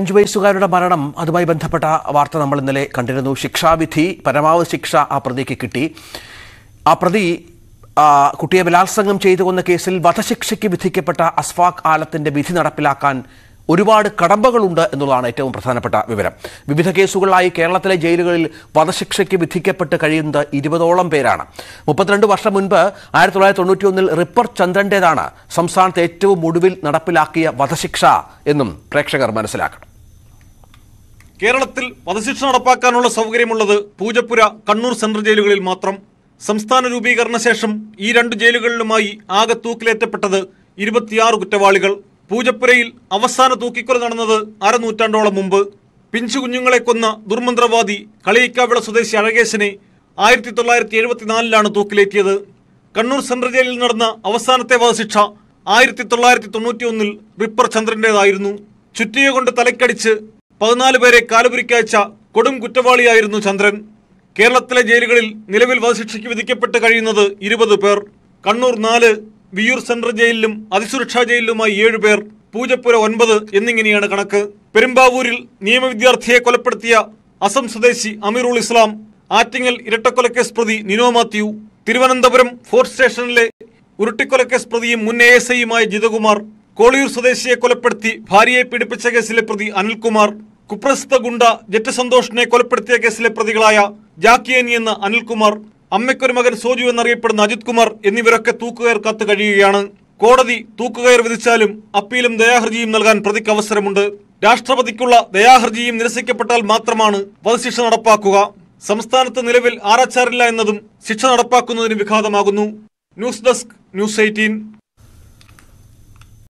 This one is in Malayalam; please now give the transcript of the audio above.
അഞ്ചു വയസ്സുകാരുടെ മരണം അതുമായി ബന്ധപ്പെട്ട വാർത്ത നമ്മൾ ഇന്നലെ കണ്ടിരുന്നു. ശിക്ഷാവിധി പരമാവധി ശിക്ഷ ആ പ്രതിക്ക് കിട്ടി. ആ പ്രതി കുട്ടിയെ ബലാത്സംഗം ചെയ്തു കൊന്ന കേസിൽ വധശിക്ഷയ്ക്ക് വിധിക്കപ്പെട്ട അസ്ഫാഖ് ആലത്തിന്റെ വിധി നടപ്പിലാക്കാൻ ഒരുപാട് കടമ്പകളുണ്ട് എന്നുള്ളതാണ് ഏറ്റവും പ്രധാനപ്പെട്ട വിവരം. വിവിധ കേസുകളിലായി കേരളത്തിലെ ജയിലുകളിൽ വധശിക്ഷയ്ക്ക് വിധിക്കപ്പെട്ട് കഴിയുന്നത് ഇരുപതോളം പേരാണ്. മുപ്പത്തിരണ്ട് വർഷം മുൻപ് ആയിരത്തി തൊള്ളായിരത്തി റിപ്പർ ചന്ദ്രന്റേതാണ് സംസ്ഥാനത്ത് ഏറ്റവും ഒടുവിൽ നടപ്പിലാക്കിയ വധശിക്ഷ എന്നും പ്രേക്ഷകർ മനസ്സിലാക്കണം. കേരളത്തിൽ വധശിക്ഷ നടപ്പാക്കാനുള്ള സൗകര്യമുള്ളത് പൂജപ്പുര കണ്ണൂർ സെൻട്രൽ ജയിലുകളിൽ മാത്രം. സംസ്ഥാന രൂപീകരണ ശേഷം ഈ രണ്ട് ജയിലുകളിലുമായി ആകെ തൂക്കിലേറ്റപ്പെട്ടത് ഇരുപത്തിയാറ് കുറ്റവാളികൾ. പൂജപ്പുരയിൽ അവസാന തൂക്കിക്കൊല നടന്നത് അരനൂറ്റാണ്ടോളം മുമ്പ്. പിഞ്ചു കുഞ്ഞുങ്ങളെ കൊന്ന ദുർമന്ത്രവാദി കളിയിക്കാവിള സ്വദേശി അഴകേശനെ ആയിരത്തി തൊള്ളായിരത്തി എഴുപത്തിനാലിലാണ് തൂക്കിലേറ്റിയത്. കണ്ണൂർ സെൻട്രൽ ജയിലിൽ നടന്ന അവസാനത്തെ വധശിക്ഷ ആയിരത്തി തൊള്ളായിരത്തി തൊണ്ണൂറ്റി ഒന്നിൽ റിപ്പർ ചന്ദ്രന്റേതായിരുന്നു. ചുറ്റിയ കൊണ്ട് തലക്കടിച്ച് പതിനാല് പേരെ കാലുപുരിക്കയച്ച കൊടും കുറ്റവാളിയായിരുന്നു ചന്ദ്രൻ. കേരളത്തിലെ ജയിലുകളിൽ നിലവിൽ വധശിക്ഷയ്ക്ക് വിധിക്കപ്പെട്ട് കഴിയുന്നത് ഇരുപത് പേർ. കണ്ണൂർ നാല് വിയൂർ സെൻട്രൽ ജയിലിലും അതിസുരക്ഷാ ജയിലിലുമായി ഏഴ് പേർ. പൂജപ്പുര ഒൻപത് എന്നിങ്ങനെയാണ് കണക്ക്. പെരുമ്പാവൂരിൽ നിയമവിദ്യാർത്ഥിയെ കൊലപ്പെടുത്തിയ അസം സ്വദേശി അമീറുൾ ഇസ്ലാം. ആറ്റിങ്ങൽ ഇരട്ടക്കൊലക്കേസ് പ്രതി നിനോ മാത്യു. തിരുവനന്തപുരം ഫോർട്ട് സ്റ്റേഷനിലെ ഉരുട്ടിക്കൊലക്കേസ് പ്രതിയും മുൻ എ എസ് ഐയുമായ ജിതകുമാർ. കോളിയൂർ സ്വദേശിയെ കൊലപ്പെടുത്തി ഭാര്യയെ പീഡിപ്പിച്ച കേസിലെ പ്രതി അനിൽകുമാർ. കുപ്രസിദ്ധ ഗുണ്ട ജറ്റ് സന്തോഷിനെ കൊലപ്പെടുത്തിയ കേസിലെ പ്രതികളായ ജാക്കിയനി എന്ന അനിൽകുമാർ അമ്മയ്ക്കൊരു മകൻ സോജു എന്നറിയപ്പെടുന്ന അജിത് കുമാർ എന്നിവരൊക്കെ തൂക്കുകയർ കത്ത് കഴിയുകയാണ്. കോടതി തൂക്കുകയർ വിധിച്ചാലും അപ്പീലും ദയാഹർജിയും നൽകാൻ പ്രതിക്ക് അവസരമുണ്ട്. രാഷ്ട്രപതിക്കുള്ള ദയാഹർജിയും നിരസിക്കപ്പെട്ടാൽ മാത്രമാണ് വധശിക്ഷ നടപ്പാക്കുക. സംസ്ഥാനത്ത് നിലവിൽ ആരാച്ചാറില്ല എന്നതും ശിക്ഷ നടപ്പാക്കുന്നതിന് വിഘാതമാകുന്നു. News desk news eighteen.